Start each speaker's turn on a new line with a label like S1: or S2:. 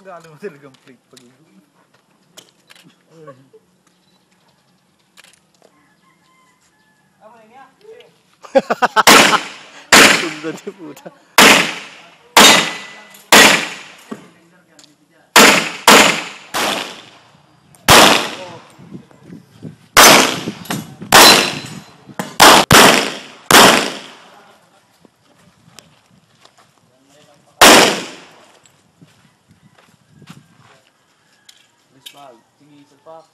S1: Pag-aano mo talagang plate pag
S2: yung puta.
S3: Isa pa.